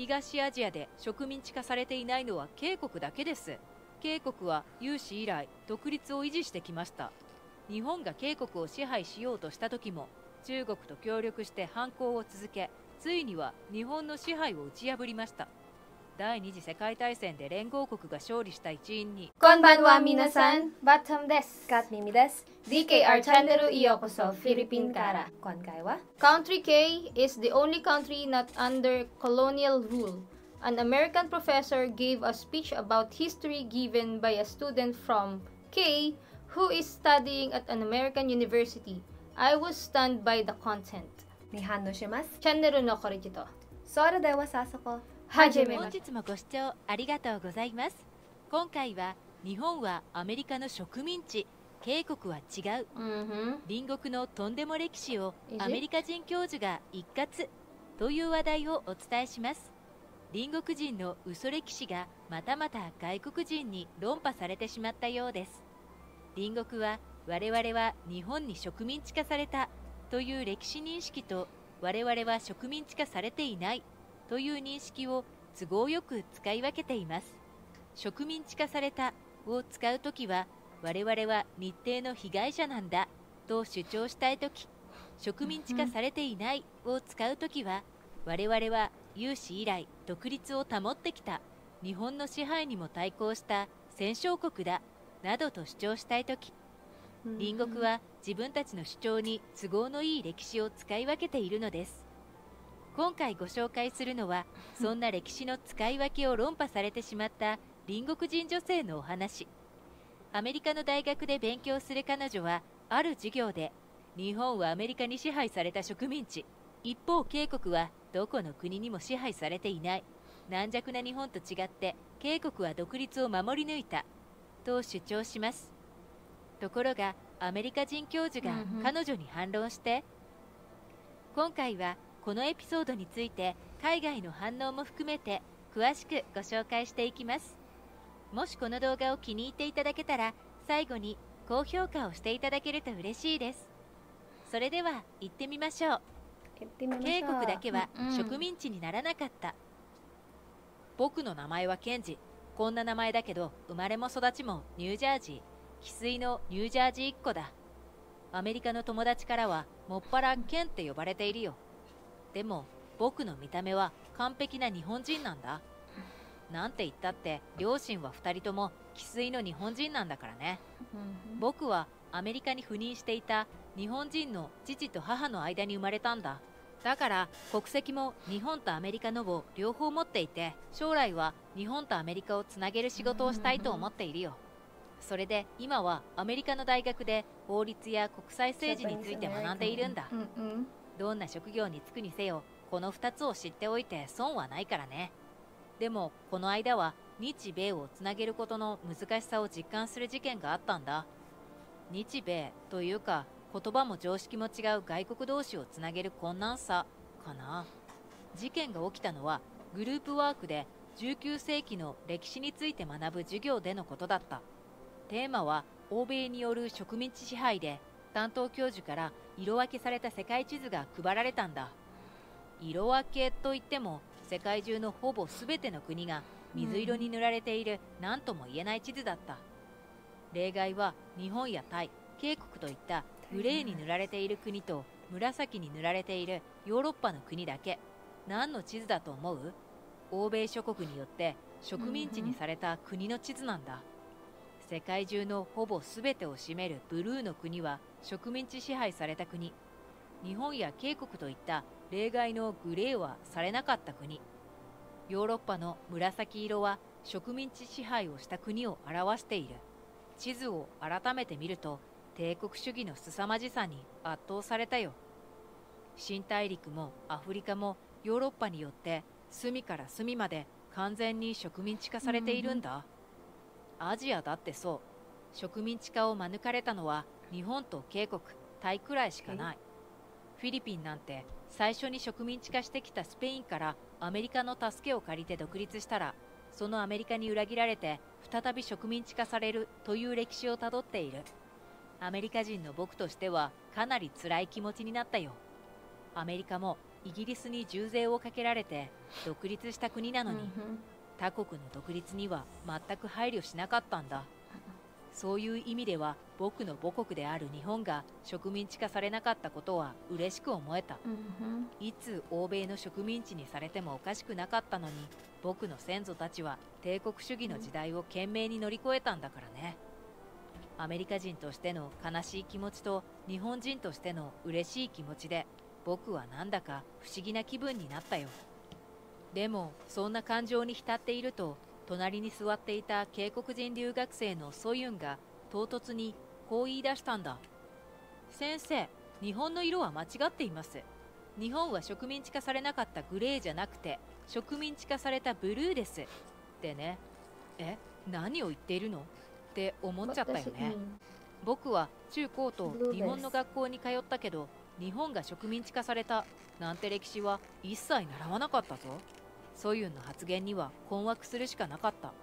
東アジアで植民地化されていないのは渓谷だけです。渓谷は有史以来独立を維持してきました。日本が渓谷を支配しようとした時も中国と協力して反抗を続けついには日本の支配を打ち破りました。第二次世界大戦で連合国が勝利した一因にこんばんは皆さん、バトムです。ガッミミです。 DKR チャンネルへようこそ、フィリピンから。今回は Country K is the only country not under colonial rule. An American professor gave a speech about history given by a student from K who is studying at an American university. I was stunned by the content. に反応します。チャンネルのこれじと。それでは早速。 本はじめまして。日もご視聴ありがとうございます。今回は日本はアメリカの植民地。渓谷は違う。隣国のとんでも歴史を?アメリカ人教授が一括。という話題をお伝えします。隣国人の嘘歴史がまたまた外国人に論破されてしまったようです。隣国は我々は日本に植民地化されたという歴史認識と我々は植民地化されていないという認識を都合よく使い分けています。植民地化されたを使うときは我々は日程の被害者なんだと主張したいとき植民地化されていないを使うときは我々は有史以来独立を保ってきた。日本の支配にも対抗した戦勝国だ。などと主張したいとき隣国は自分たちの主張に都合のいい歴史を使い分けているのです今回ご紹介するのはそんな歴史の使い分けを論破されてしまった隣国人女性のお話。アメリカの大学で勉強する彼女はある授業で日本はアメリカに支配された植民地。一方渓谷はどこの国にも支配されていない。軟弱な日本と違って渓谷は独立を守り抜いた。と主張します。ところがアメリカ人教授が彼女に反論して、今回はこのエピソードについて海外の反応も含めて詳しくご紹介していきます。もしこの動画を気に入っていただけたら最後に高評価をしていただけると嬉しいです。それでは行ってみましょう。渓谷だけはうんうん。植民地にならなかった、僕の名前はケンジ。こんな名前だけど生まれも育ちもニュージャージー。生粋のニュージャージー一個だ。アメリカの友達からはもっぱらケンって呼ばれているよでも僕の見た目は完璧な日本人なんだ。なんて言ったって両親は2人とも生粋の日本人なんだからね。僕はアメリカに赴任していた日本人の父と母の間に生まれたんだ。だから国籍も日本とアメリカのを両方持っていて将来は日本とアメリカをつなげる仕事をしたいと思っているよ。それで今はアメリカの大学で法律や国際政治について学んでいるんだ。どんな職業に就くにせよこの2つを知っておいて損はないからね。でもこの間は日米をつなげることの難しさを実感する事件があったんだ。日米というか言葉も常識も違う外国同士をつなげる困難さかな。事件が起きたのはグループワークで19世紀の歴史について学ぶ授業でのことだった。テーマは欧米による植民地支配で担当教授から色分けされた世界地図が配られたんだ。色分けといっても世界中のほぼ全ての国が水色に塗られている何とも言えない地図だった。例外は日本やタイ渓谷といったグレーに塗られている国と紫に塗られているヨーロッパの国だけ。何の地図だと思う？欧米諸国によって植民地にされた国の地図なんだ。世界中のほぼ全てを占めるブルーの国は植民地支配された国。日本や渓谷といった例外のグレーはされなかった国。ヨーロッパの紫色は植民地支配をした国を表している。地図を改めて見ると帝国主義の凄まじさに圧倒されたよ。新大陸もアフリカもヨーロッパによって隅から隅まで完全に植民地化されているんだ、アジアだってそう。植民地化を免れたのは日本と渓谷タイくらいしかない、フィリピンなんて最初に植民地化してきたスペインからアメリカの助けを借りて独立したらそのアメリカに裏切られて再び植民地化されるという歴史をたどっている。アメリカ人の僕としてはかなり辛い気持ちになったよ。アメリカもイギリスに重税をかけられて独立した国なのに、Mhm. 他国の独立には全く配慮しなかったんだそういう意味では僕の母国である日本が植民地化されなかったことは嬉しく思えた。Mhm. いつ欧米の植民地にされてもおかしくなかったのに僕の先祖たちは帝国主義の時代を懸命に乗り越えたんだからね。アメリカ人としての悲しい気持ちと日本人としての嬉しい気持ちで僕はなんだか不思議な気分になったよ。でもそんな感情に浸っていると隣に座っていた警国人留学生のソユンが唐突にこう言い出したんだ。先生日本の色は間違っています。日本は植民地化されなかったグレーじゃなくて植民地化されたブルーです。ってね。え何を言っているの？って思っちゃったよね?僕は中高と日本の学校に通ったけど日本が植民地化されたなんて歴史は一切習わなかったぞソユンの発言には困惑するしかなかった。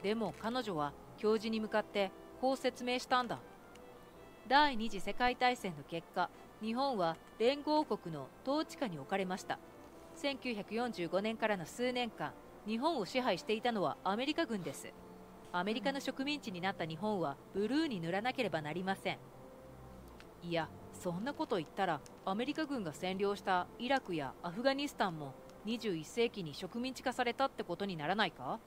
でも彼女は教授に向かってこう説明したんだ。第二次世界大戦の結果日本は連合国の統治下に置かれました。1945年からの数年間日本を支配していたのはアメリカ軍です。アメリカの植民地になった日本はブルーに塗らなければなりません。いやそんなこと言ったらアメリカ軍が占領したイラクやアフガニスタンも21世紀に植民地化されたってことにならないか？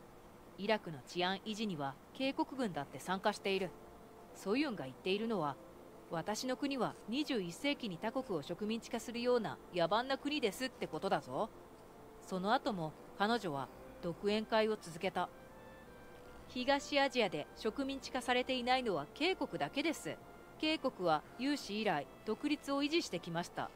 イラクの治安維持には警国軍だって参加している。ソユンが言っているのは私の国は21世紀に他国を植民地化するような野蛮な国ですってことだぞ。その後も彼女は独演会を続けた。東アジアで植民地化されていないのは警国だけです。警国は有史以来独立を維持してきました。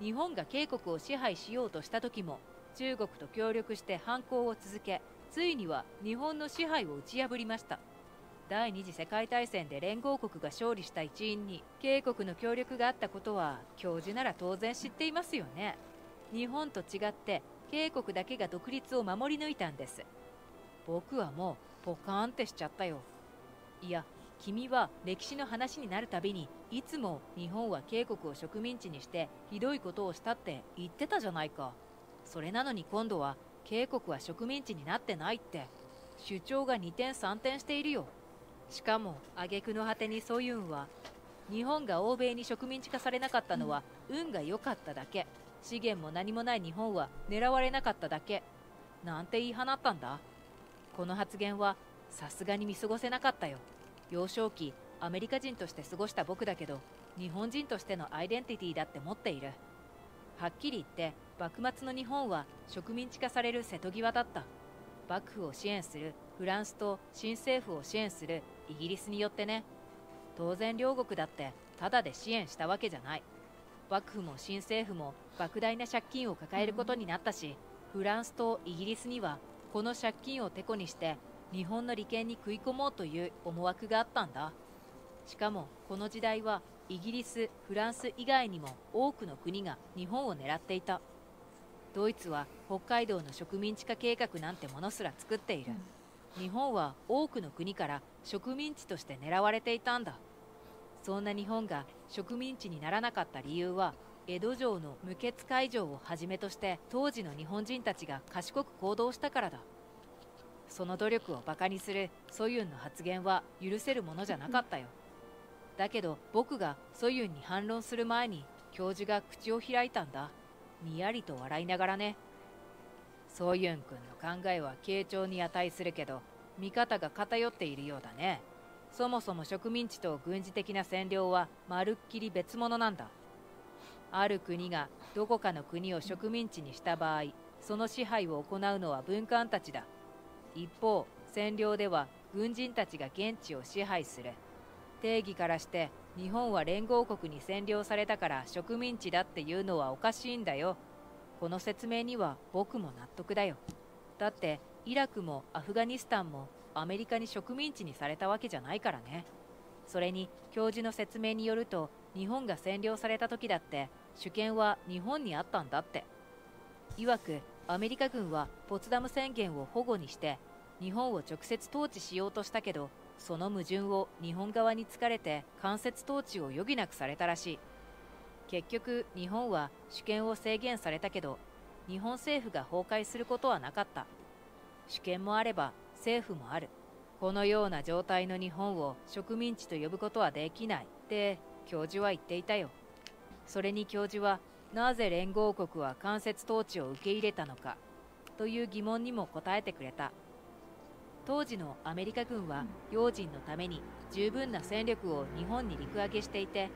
日本が警国を支配しようとした時も中国と協力して反抗を続けついには日本の支配を打ち破りました。第二次世界大戦で連合国が勝利した一因に警国の協力があったことは教授なら当然知っていますよね。日本と違って警国だけが独立を守り抜いたんです。僕はもうポカーンってしちゃったよ。いや君は歴史の話になるたびにいつも日本は警国を植民地にしてひどいことをしたって言ってたじゃないか。それなのに今度は警国は植民地になってないって。主張が二転三転しているよ。しかも挙句の果てにソユンは日本が欧米に植民地化されなかったのは運が良かっただけ。資源も何もない日本は狙われなかっただけ。なんて言い放ったんだ。この発言はさすがに見過ごせなかったよ。幼少期アメリカ人として過ごした僕だけど日本人としてのアイデンティティだって持っている。はっきり言って幕末の日本は植民地化される瀬戸際だった。幕府を支援するフランスと新政府を支援するイギリスによってね。当然両国だってタダで支援したわけじゃない。幕府も新政府も莫大な借金を抱えることになったしフランスとイギリスにはこの借金をてこにして日本の利権に食い込もうという思惑があったんだ。しかもこの時代はイギリスフランス以外にも多くの国が日本を狙っていた。ドイツは北海道の植民地化計画なんてものすら作っている、日本は多くの国から植民地として狙われていたんだ。そんな日本が植民地にならなかった理由は江戸城の無血開城をはじめとして当時の日本人たちが賢く行動したからだ。その努力をバカにするソユンの発言は許せるものじゃなかったよ。だけど僕がソユンに反論する前に教授が口を開いたんだにやりと笑いながらね。ソユン君の考えは傾聴に値するけど見方が偏っているようだね。そもそも植民地と軍事的な占領はまるっきり別物なんだ。ある国がどこかの国を植民地にした場合その支配を行うのは文官たちだ。一方占領では軍人たちが現地を支配する。定義からして日本は連合国に占領されたから植民地だっていうのはおかしいんだよ。この説明には僕も納得だよ。だってイラクもアフガニスタンもアメリカに植民地にされたわけじゃないからね。それに教授の説明によると日本が占領された時だって主権は日本にあったんだって。曰くアメリカ軍はポツダム宣言を保護にして日本を直接統治しようとしたけどその矛盾を日本側に突かれて間接統治を余儀なくされたらしい。結局日本は主権を制限されたけど日本政府が崩壊することはなかった。主権もあれば政府もある。このような状態の日本を植民地と呼ぶことはできないって教授は言っていたよ。それに教授はなぜ連合国は間接統治を受け入れたのかという疑問にも答えてくれた。当時のアメリカ軍は用心のために十分な戦力を日本に陸揚げしていて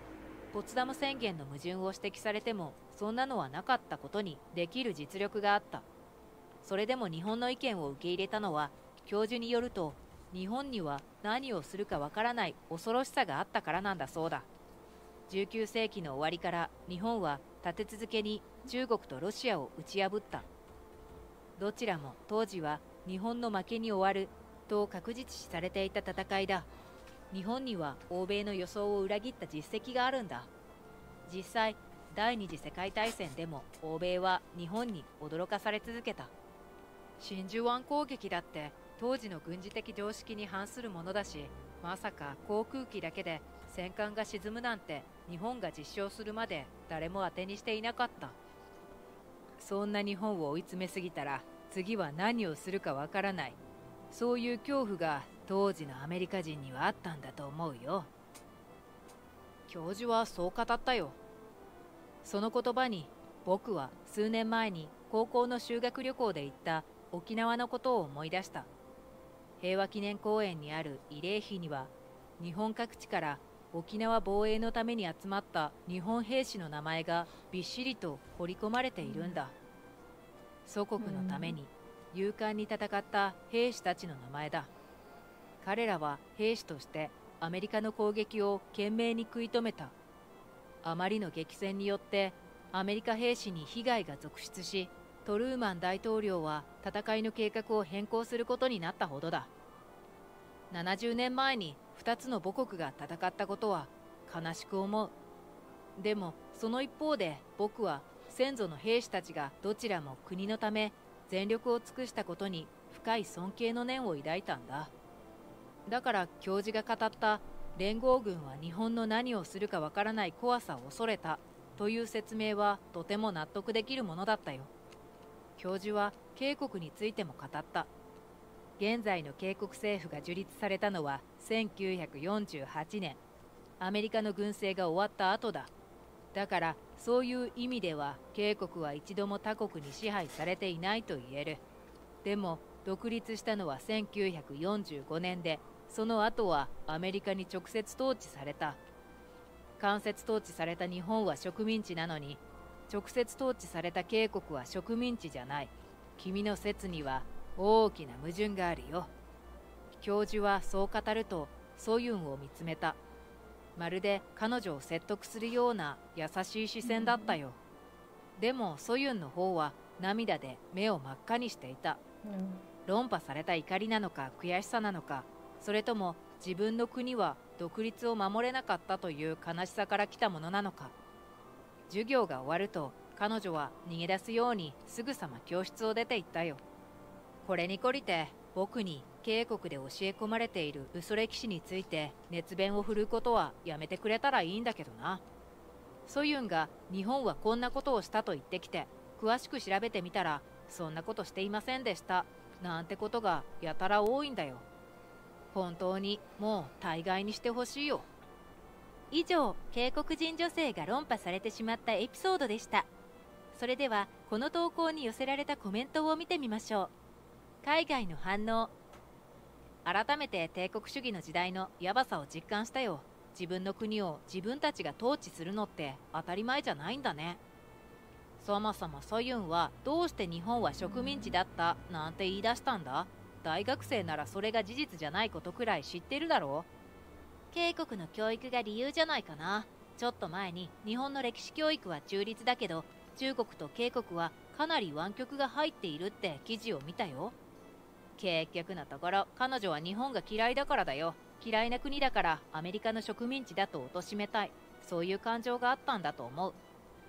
ポツダム宣言の矛盾を指摘されてもそんなのはなかったことにできる実力があった。それでも日本の意見を受け入れたのは教授によると日本には何をするかわからない恐ろしさがあったからなんだそうだ。19世紀の終わりから日本は立て続けに中国とロシアを打ち破った。どちらも当時は日本の負けに終わると確実視されていた戦いだ。日本には欧米の予想を裏切った実績があるんだ。実際第二次世界大戦でも欧米は日本に驚かされ続けた。真珠湾攻撃だって当時の軍事的常識に反するものだしまさか航空機だけで戦艦が沈むなんて日本が実証するまで誰も当てにしていなかった。そんな日本を追い詰めすぎたら次は何をするかわからないそういう恐怖が当時のアメリカ人にはあったんだと思うよ。教授はそう語ったよ。その言葉に僕は数年前に高校の修学旅行で行った沖縄のことを思い出した。平和記念公園にある慰霊碑には日本各地から沖縄防衛のために集まった日本兵士の名前がびっしりと彫り込まれているんだ。祖国のために勇敢に戦った兵士たちの名前だ。彼らは兵士としてアメリカの攻撃を懸命に食い止めた。あまりの激戦によってアメリカ兵士に被害が続出しトルーマン大統領は戦いの計画を変更することになったほどだ。70年前に2つの母国が戦ったことは悲しく思う。でもその一方で僕は先祖の兵士たちがどちらも国のため全力を尽くしたことに深い尊敬の念を抱いたんだ。だから教授が語った連合軍は日本の何をするかわからない怖さを恐れたという説明はとても納得できるものだったよ。教授は警国についても語った。現在の警国政府が樹立されたのは1948年。アメリカの軍政が終わった後だ。だからそういう意味では警国は一度も他国に支配されていないと言える。でも独立したのは1945年でその後はアメリカに直接統治された。間接統治された日本は植民地なのに直接統治された警国は植民地じゃない。君の説には大きな矛盾があるよ。教授はそう語るとソユンを見つめた。まるで彼女を説得するような優しい視線だったよ、でもソユンの方は涙で目を真っ赤にしていた、論破された怒りなのか悔しさなのかそれとも自分の国は独立を守れなかったという悲しさから来たものなのか。授業が終わると彼女は逃げ出すようにすぐさま教室を出て行ったよ。これに懲りて僕に警国で教え込まれている嘘歴史について熱弁を振るうことはやめてくれたらいいんだけどな。ソユンが日本はこんなことをしたと言ってきて詳しく調べてみたらそんなことしていませんでしたなんてことがやたら多いんだよ。本当にもう大概にしてほしいよ。以上警告人女性が論破されてしまったエピソードでした。それではこの投稿に寄せられたコメントを見てみましょう。海外の反応。改めて帝国主義の時代のヤバさを実感したよ。自分の国を自分たちが統治するのって当たり前じゃないんだね。そもそもソユンはどうして日本は植民地だったなんて言い出したんだ。大学生ならそれが事実じゃないことくらい知ってるだろ警国の教育が理由じゃないかな。ちょっと前に日本の歴史教育は中立だけど中国と警国はかなり湾曲が入っているって記事を見たよ。結局のところ彼女は日本が嫌いだからだよ。嫌いな国だからアメリカの植民地だと貶めたい。そういう感情があったんだと思う。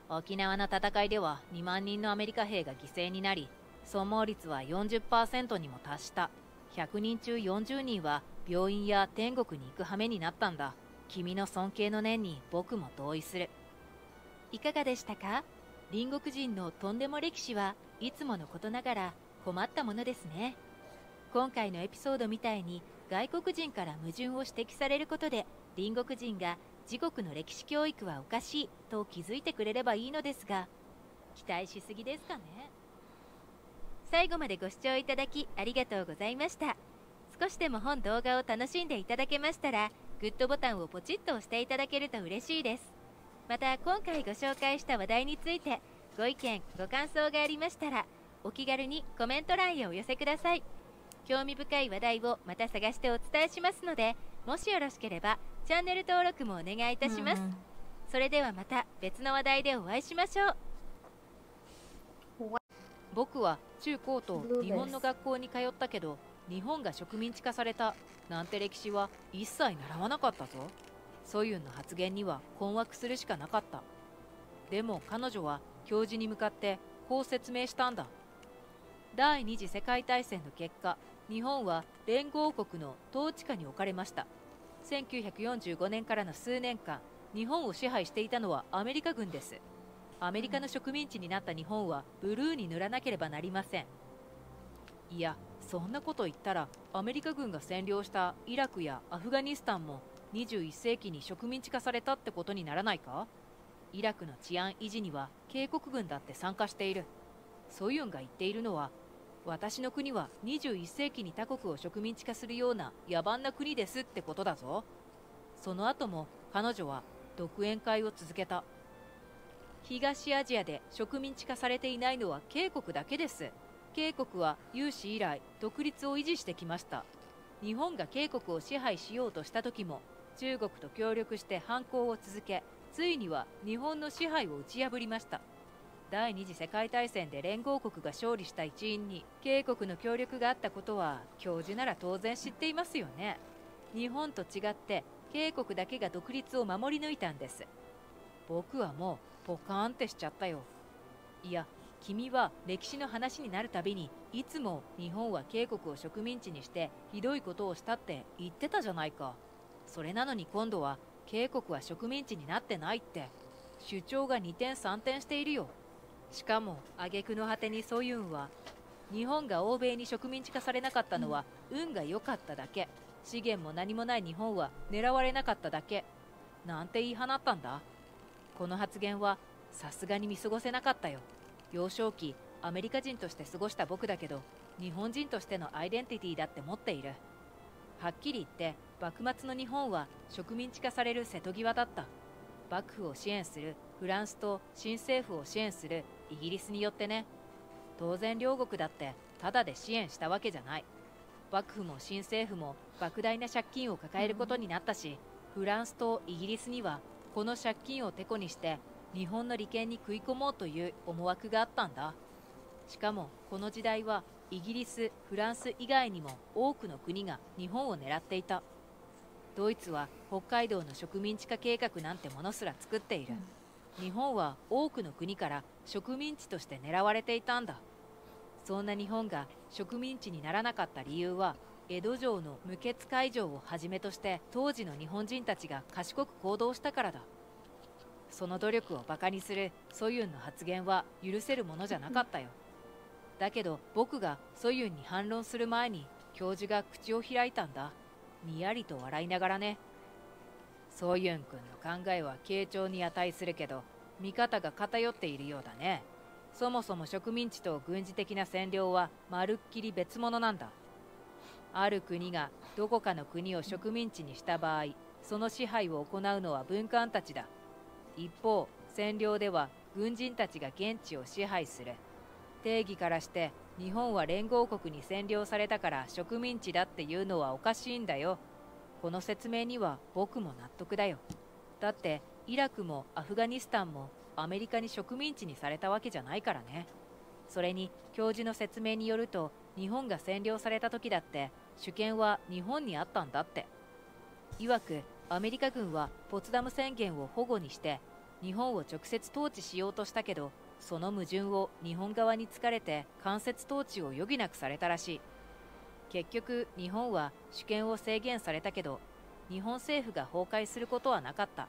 沖縄の戦いでは2万人のアメリカ兵が犠牲になり総毛率は40%にも達した。100人中40人は病院や天国に行く羽目になったんだ。君の尊敬の念に僕も同意する。いかがでしたか？隣国人のとんでも歴史はいつものことながら困ったものですね今回のエピソードみたいに外国人から矛盾を指摘されることで隣国人が自国の歴史教育はおかしいと気づいてくれればいいのですが期待しすぎですかね。最後までご視聴いただきありがとうございました。少しでも本動画を楽しんでいただけましたらグッドボタンをポチッと押していただけると嬉しいです。また今回ご紹介した話題についてご意見ご感想がありましたらお気軽にコメント欄へお寄せください。興味深い話題をまた探してお伝えしますのでもしよろしければチャンネル登録もお願いいたします、それではまた別の話題でお会いしましょう。僕は中高と日本の学校に通ったけど日本が植民地化されたなんて歴史は一切習わなかったぞ。ソユンの発言には困惑するしかなかった。でも彼女は教授に向かってこう説明したんだ。第二次世界大戦の結果日本は連合国の統治下に置かれました。1945年からの数年間日本を支配していたのはアメリカ軍です。アメリカの植民地になった日本はブルーに塗らなければなりません。いやそんなこと言ったらアメリカ軍が占領したイラクやアフガニスタンも21世紀に植民地化されたってことにならないか？イラクの治安維持には警国軍だって参加している。ソユンが言っているのは私の国は21世紀に他国を植民地化するような野蛮な国ですってことだぞ。その後も彼女は独演会を続けた。東アジアで植民地化されていないのは渓谷だけです。渓谷は有史以来独立を維持してきました。日本が渓谷を支配しようとした時も中国と協力して反抗を続けついには日本の支配を打ち破りました。第二次世界大戦で連合国が勝利した一因に渓谷の協力があったことは教授なら当然知っていますよね。日本と違って渓谷だけが独立を守り抜いたんです。僕はもうポカーンってしちゃったよ。いや君は歴史の話になるたびにいつも日本は渓谷を植民地にしてひどいことをしたって言ってたじゃないか。それなのに今度は渓谷は植民地になってないって。主張が二転三転しているよ。しかも挙句の果てにソユンは日本が欧米に植民地化されなかったのは運が良かっただけ。資源も何もない日本は狙われなかっただけ。なんて言い放ったんだ。この発言はさすがに見過ごせなかったよ。幼少期アメリカ人として過ごした僕だけど日本人としてのアイデンティティだって持っている。はっきり言って幕末の日本は植民地化される瀬戸際だった。幕府を支援するフランスと新政府を支援するイギリスによってね。当然両国だってタダで支援したわけじゃない。幕府も新政府も莫大な借金を抱えることになったしフランスとイギリスにはこの借金をてこにして日本の利権に食い込もうという思惑があったんだ。しかもこの時代はイギリスフランス以外にも多くの国が日本を狙っていた。ドイツは北海道の植民地化計画なんてものすら作っている、日本は多くの国から植民地として狙われていたんだ。そんな日本が植民地にならなかった理由は江戸城の無血開城をはじめとして当時の日本人たちが賢く行動したからだ。その努力をバカにするソユンの発言は許せるものじゃなかったよ。だけど僕がソユンに反論する前に教授が口を開いたんだ。にやりと笑いながらね。ソユン君の考えは傾聴に値するけど見方が偏っているようだね。そもそも植民地と軍事的な占領はまるっきり別物なんだ。ある国がどこかの国を植民地にした場合その支配を行うのは文官たちだ。一方占領では軍人たちが現地を支配する。定義からして日本は連合国に占領されたから植民地だっていうのはおかしいんだよ。この説明には僕も納得だよ。だってイラクもアフガニスタンもアメリカに植民地にされたわけじゃないからね。それに教授の説明によると日本が占領された時だって主権は日本にあったんだって。曰くアメリカ軍はポツダム宣言を保護にして日本を直接統治しようとしたけどその矛盾を日本側に疲れて間接統治を余儀なくされたらしい。結局日本は主権を制限されたけど日本政府が崩壊することはなかった。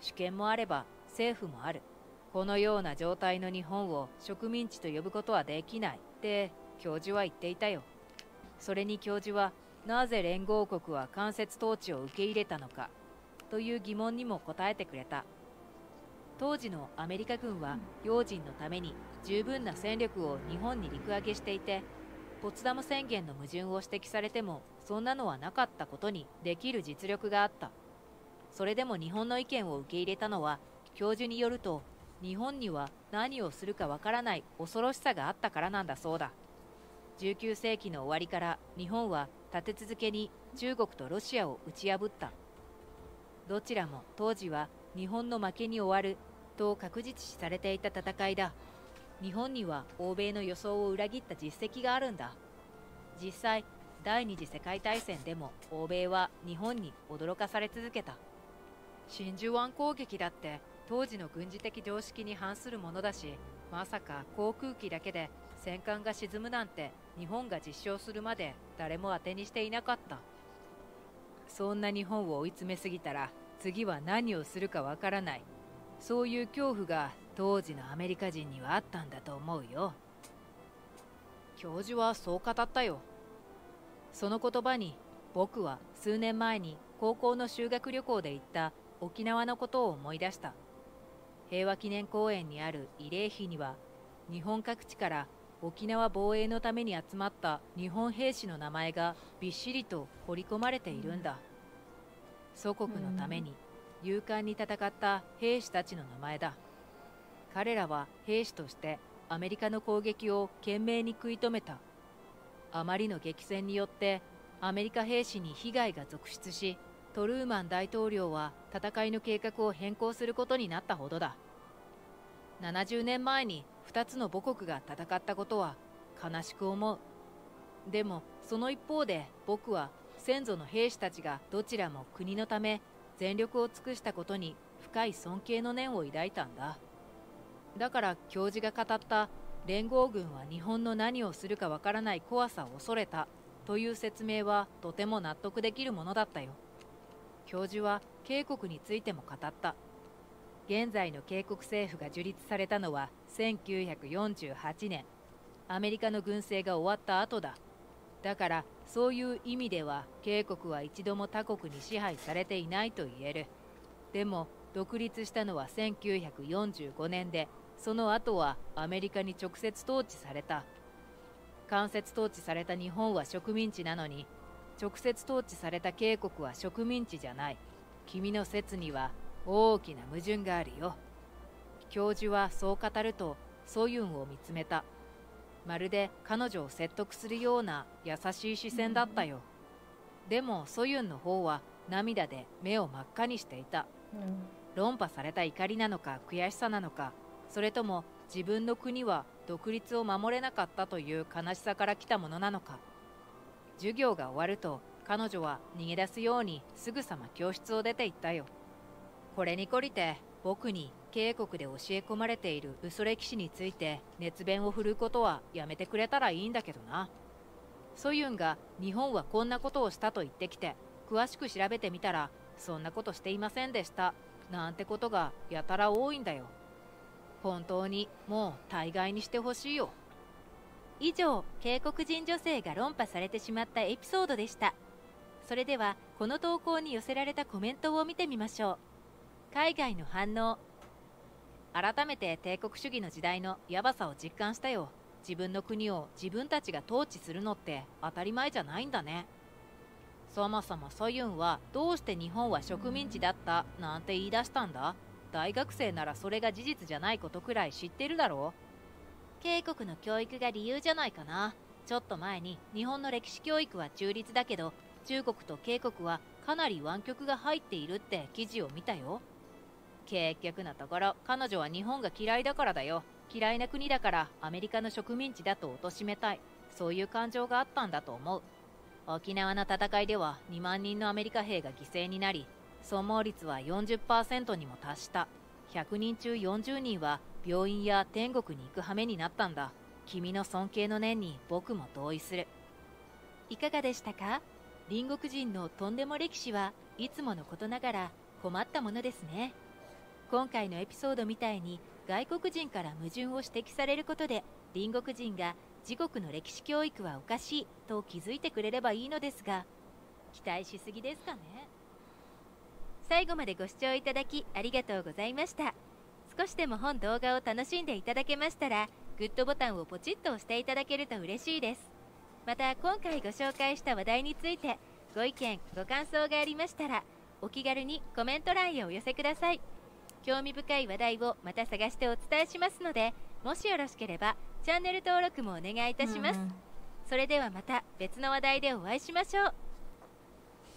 主権もあれば政府もある。このような状態の日本を植民地と呼ぶことはできない。って教授は言っていたよ。それに教授はなぜ連合国は間接統治を受け入れたのか。という疑問にも答えてくれた。当時のアメリカ軍は用心のために十分な戦力を日本に陸揚げしていてポツダム宣言の矛盾を指摘されてもそんなのはなかったことにできる実力があった。それでも日本の意見を受け入れたのは教授によると日本には何をするかわからない恐ろしさがあったからなんだそうだ。19世紀の終わりから日本は立て続けに中国とロシアを打ち破った。どちらも当時は日本の負けに終わると確実視されていた戦いだ。日本には欧米の予想を裏切った実績があるんだ。実際第二次世界大戦でも欧米は日本に驚かされ続けた。真珠湾攻撃だって当時の軍事的常識に反するものだしまさか航空機だけで戦艦が沈むなんて日本が実証するまで誰も当てにしていなかった。そんな日本を追い詰めすぎたら次は何をするかわからない。そういう恐怖が当時のアメリカ人にはあったんだと思うよ。教授はそう語ったよ。その言葉に僕は数年前に高校の修学旅行で行った沖縄のことを思い出した。平和記念公園にある慰霊碑には日本各地から沖縄防衛のために集まった日本兵士の名前がびっしりと彫り込まれているんだ。祖国のために勇敢に戦った兵士たちの名前だ彼らは兵士としてアメリカの攻撃を懸命に食い止めた。あまりの激戦によってアメリカ兵士に被害が続出しトルーマン大統領は戦いの計画を変更することになったほどだ。70年前に2つの母国が戦ったことは悲しく思う。でもその一方で僕は先祖の兵士たちがどちらも国のため全力を尽くしたことに深い尊敬の念を抱いたんだ。だから教授が語った連合軍は日本の何をするかわからない怖さを恐れたという説明はとても納得できるものだったよ。教授は警国についても語った。現在の警国政府が樹立されたのは1948年。アメリカの軍政が終わった後だ。だからそういう意味では警国は一度も他国に支配されていないと言える。でも独立したのは1945年でその後はアメリカに直接統治された。間接統治された日本は植民地なのに直接統治された警国は植民地じゃない。君の説には大きな矛盾があるよ。教授はそう語るとソユンを見つめた。まるで彼女を説得するような優しい視線だったよ、でもソユンの方は涙で目を真っ赤にしていた、論破された怒りなのか悔しさなのかそれとも自分の国は独立を守れなかったという悲しさから来たものなのか。授業が終わると彼女は逃げ出すようにすぐさま教室を出て行ったよ。これに懲りて僕に警国で教え込まれている嘘歴史について熱弁を振るうことはやめてくれたらいいんだけどな。ソユンが日本はこんなことをしたと言ってきて詳しく調べてみたらそんなことしていませんでしたなんてことがやたら多いんだよ。本当にもう大概にしてほしいよ。以上警国人女性が論破されてしまったエピソードでした。それではこの投稿に寄せられたコメントを見てみましょう。海外の反応。改めて帝国主義の時代のヤバさを実感したよ。自分の国を自分たちが統治するのって当たり前じゃないんだね。そもそもソユンはどうして日本は植民地だったなんて言い出したんだ。大学生ならそれが事実じゃないことくらい知ってるだろ警国の教育が理由じゃないかな。ちょっと前に日本の歴史教育は中立だけど中国と警国はかなり湾曲が入っているって記事を見たよ。結局のところ彼女は日本が嫌いだからだよ。嫌いな国だからアメリカの植民地だと貶めたい。そういう感情があったんだと思う。沖縄の戦いでは2万人のアメリカ兵が犠牲になり総毛率は40%にも達した。100人中40人は病院や天国に行く羽目になったんだ。君の尊敬の念に僕も同意する。いかがでしたか？隣国人のとんでも歴史はいつものことながら困ったものですね。今回のエピソードみたいに外国人から矛盾を指摘されることで隣国人が自国の歴史教育はおかしいと気づいてくれればいいのですが期待しすぎですかね？最後までご視聴いただきありがとうございました。少しでも本動画を楽しんでいただけましたらグッドボタンをポチッと押していただけると嬉しいです。また今回ご紹介した話題についてご意見ご感想がありましたらお気軽にコメント欄へお寄せください。興味深い話題をまた探してお伝えしますのでもしよろしければチャンネル登録もお願いいたします、それではまた別の話題でお会いしましょう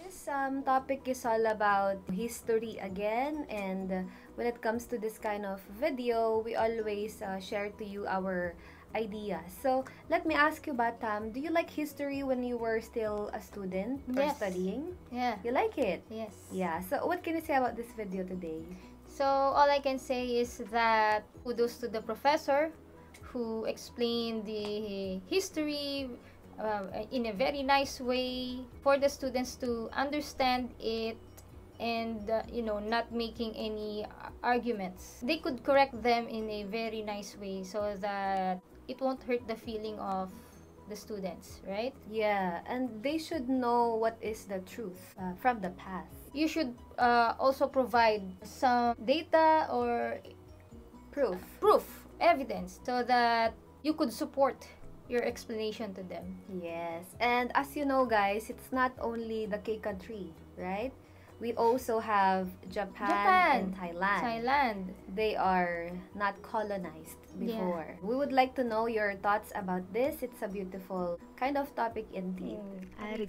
This um, topic is all about history again, and when it comes to this kind of video, we always uh, share to you our ideas. So let me ask you, Batam, do you like history when you were still a student or Yes. studying? Yeah. You like it? Yes. Yeah. So what can you say about this video today? So all I can say is that kudos to the professor who explained the history uh, in a very nice way for the students to understand it and uh, you know not making any arguments they could correct them in a very nice way so that it won't hurt the feeling of the students right Yeah, and they should know what is the truth uh, from the past. you should uh, also provide some data or Proof. proof, evidence, so that you could support your explanation to them. Yes, and as you know, guys, it's not only the K country, right? We also have Japan, Japan, and Thailand. Thailand. They are not colonized Yeah. before. We would like to know your thoughts about this. It's a beautiful kind of topic indeed. Mm. あり